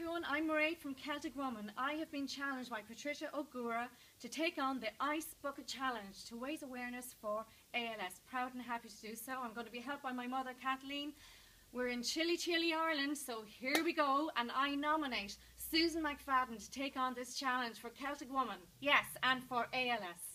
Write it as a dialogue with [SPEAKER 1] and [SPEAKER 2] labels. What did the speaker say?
[SPEAKER 1] everyone, I'm Mairead from Celtic Woman. I have been challenged by Patricia O'Gura to take on the Ice Bucket Challenge to raise awareness for ALS. Proud and happy to do so. I'm going to be helped by my mother Kathleen. We're in chilly, chilly Ireland, so here we go. And I nominate Susan McFadden to take on this challenge for Celtic Woman. Yes, and for ALS.